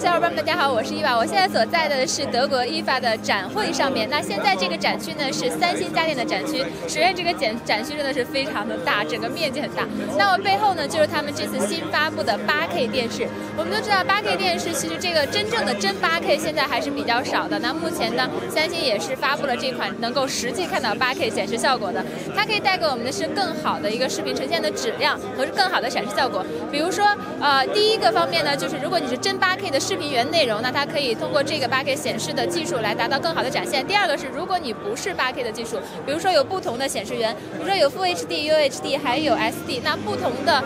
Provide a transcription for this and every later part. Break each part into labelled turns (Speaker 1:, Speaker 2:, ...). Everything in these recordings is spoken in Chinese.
Speaker 1: 小伙伴们，大家好，我是伊娃。我现在所在的是德国 IFA 的展会上面。那现在这个展区呢是三星家电的展区，首先这个展展区真的是非常的大，整个面积很大。那我背后呢就是他们这次新发布的 8K 电视。我们都知道 8K 电视其实这个真正的真 8K 现在还是比较少的。那目前呢，三星也是发布了这款能够实际看到 8K 显示效果的。它可以带给我们的是更好的一个视频呈现的质量和更好的显示效果。比如说，呃，第一个方面呢，就是如果你是真 8K 的。视频源内容，那它可以通过这个 8K 显示的技术来达到更好的展现。第二个是，如果你不是 8K 的技术，比如说有不同的显示源，比如说有 Full HD、UHD 还有 SD，那不同的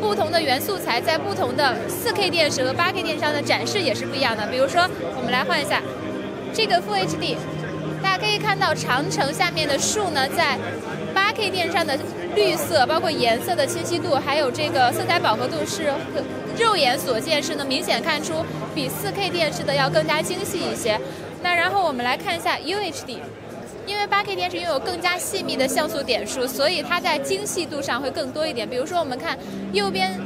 Speaker 1: 不同的原素材在不同的 4K 电视和 8K 电视上的展示也是不一样的。比如说，我们来换一下这个 Full HD，大家可以看到长城下面的树呢，在 8K 电视上的绿色，包括颜色的清晰度，还有这个色彩饱和度是。肉眼所见是能明显看出比 4K 电视的要更加精细一些。那然后我们来看一下 UHD，因为 8K 电视拥有更加细密的像素点数，所以它在精细度上会更多一点。比如说我们看右边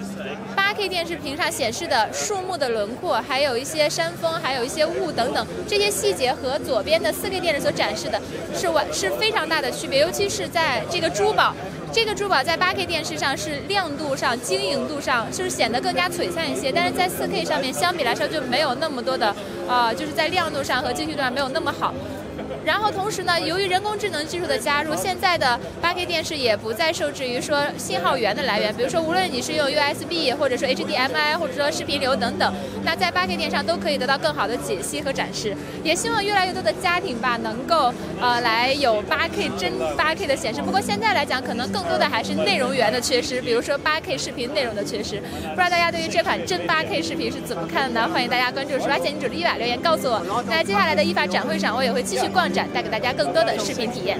Speaker 1: 8K 电视屏上显示的树木的轮廓，还有一些山峰，还有一些雾等等这些细节，和左边的 4K 电视所展示的是完是非常大的区别，尤其是在这个珠宝。这个珠宝在 8K 电视上是亮度上、晶莹度上，就是显得更加璀璨一些。但是在 4K 上面，相比来说就没有那么多的，呃，就是在亮度上和精细度上没有那么好。然后同时呢，由于人工智能技术的加入，现在的 8K 电视也不再受制于说信号源的来源，比如说无论你是用 USB 或者说 HDMI 或者说视频流等等，那在 8K 电视上都可以得到更好的解析和展示。也希望越来越多的家庭吧能够呃来有 8K 真 8K 的显示。不过现在来讲，可能更多的还是内容源的缺失，比如说 8K 视频内容的缺失。不知道大家对于这款真 8K 视频是怎么看的呢？欢迎大家关注十八线女主的伊娃留言告诉我。那接下来的伊法展会上，我也会继续逛带给大家更多的视频体验。